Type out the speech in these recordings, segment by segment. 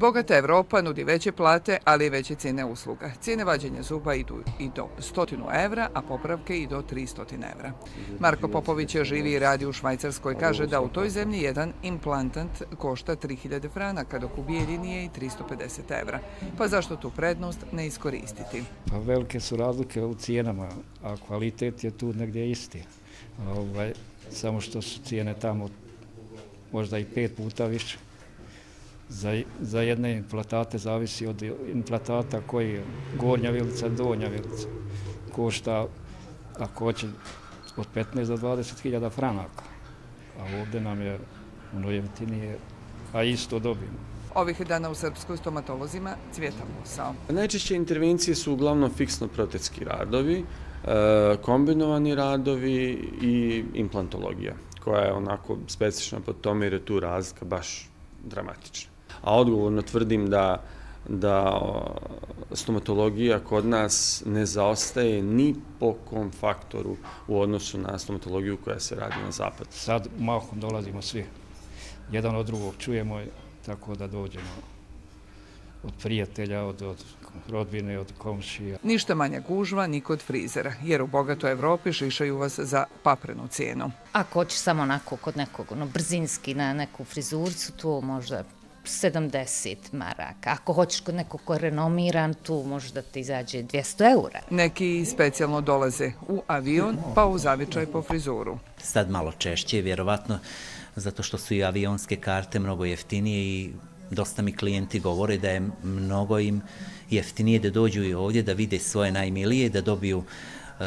Bogata Evropa nudi veće plate, ali i veće cijene usluga. Cijene vađenja zuba idu i do 100 evra, a popravke i do 300 evra. Marko Popović živi i radi u Švajcarskoj. Kaže da u toj zemlji jedan implantant košta 3000 franaka, dok u Bijeljini je i 350 evra. Pa zašto tu prednost ne iskoristiti? Pa velike su razlike u cijenama, a kvalitet je tu negdje isti. Ovaj, samo što su cijene tamo možda i pet puta više. Za, za jedne implantate zavisi od implantata koji je gornja vilica, donja vilica. Košta, ako hoće, od 15 do 20 hiljada franaka. A ovdje nam je ono jeftinije, a isto dobijemo. Ovih dana u srpskoj stomatolozima cvjeta posao. Najčešće intervencije su uglavnom fiksno-protetski radovi, e, kombinovani radovi i implantologija, koja je onako specifična po tome jer je tu razlika baš dramatična. A odgovorno tvrdim da da stomatologija kod nas ne zaostaje ni po kom faktoru u odnosu na stomatologiju koja se radi na zapad. Sad mahom dolazimo svi, jedan od drugog čujemo, tako da dođemo od prijatelja, od, od rodbine, od komšija. Ništa manja gužva ni kod frizera, jer u bogatoj Evropi šišaju vas za paprenu cijenu. Ako hoćeš samo onako kod nekog ono, brzinski na neku frizurcu, to možda 70 maraka. Ako hoćeš kod nekog ko je renomiran, tu može da ti izađe 200 eura. Neki specijalno dolaze u avion, pa u zavičaj po frizuru. Sad malo češće, vjerovatno, zato što su i avionske karte mnogo jeftinije i dosta mi klijenti govore da je mnogo im jeftinije da dođu i ovdje, da vide svoje najmilije, da dobiju uh,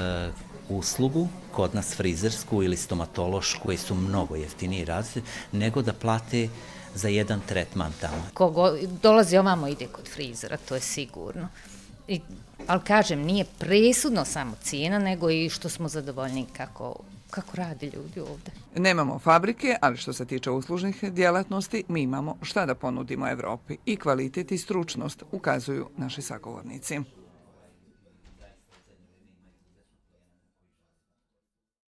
uslugu kod nas frizersku ili stomatološku, koji su mnogo jeftinije različite, nego da plate za jedan tretman tamo. Kogo dolazi ovamo ide kod frizera, to je sigurno. I, ali kažem, nije presudno samo cijena, nego i što smo zadovoljni kako kako radi ljudi ovdje. Nemamo fabrike, ali što se tiče uslužnih djelatnosti, mi imamo šta da ponudimo Evropi. I kvalitet i stručnost ukazuju naši sagovornici.